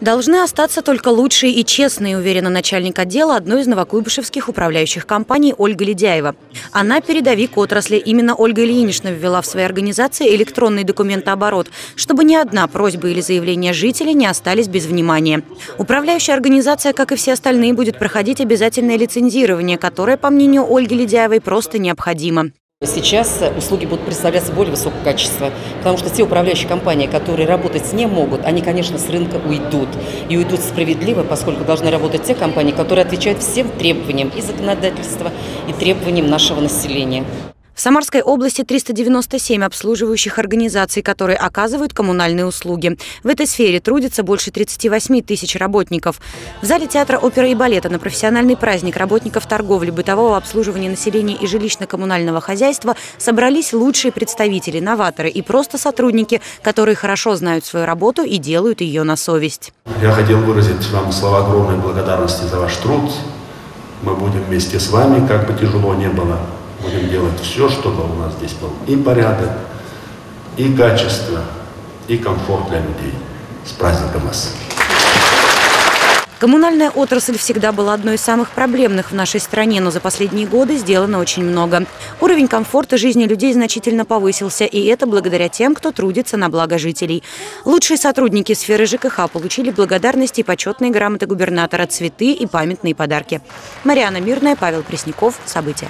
Должны остаться только лучшие и честные, уверена начальник отдела одной из новокуйбышевских управляющих компаний Ольга Ледяева. Она передовик отрасли. Именно Ольга Ильинична ввела в своей организации электронный документооборот, чтобы ни одна просьба или заявление жителей не остались без внимания. Управляющая организация, как и все остальные, будет проходить обязательное лицензирование, которое, по мнению Ольги Ледяевой, просто необходимо. Сейчас услуги будут представляться более высокого качества, потому что те управляющие компании, которые работать не могут, они, конечно, с рынка уйдут. И уйдут справедливо, поскольку должны работать те компании, которые отвечают всем требованиям и законодательства, и требованиям нашего населения. В Самарской области 397 обслуживающих организаций, которые оказывают коммунальные услуги. В этой сфере трудится больше 38 тысяч работников. В зале театра оперы и балета на профессиональный праздник работников торговли, бытового обслуживания населения и жилищно-коммунального хозяйства собрались лучшие представители, новаторы и просто сотрудники, которые хорошо знают свою работу и делают ее на совесть. Я хотел выразить вам слова огромной благодарности за ваш труд. Мы будем вместе с вами, как бы тяжело не было. Будем делать все, чтобы у нас здесь был и порядок, и качество, и комфорт для людей. С праздником вас! Коммунальная отрасль всегда была одной из самых проблемных в нашей стране, но за последние годы сделано очень много. Уровень комфорта жизни людей значительно повысился, и это благодаря тем, кто трудится на благо жителей. Лучшие сотрудники сферы ЖКХ получили благодарности и почетные грамоты губернатора, цветы и памятные подарки. Мариана Мирная, Павел Пресняков. События.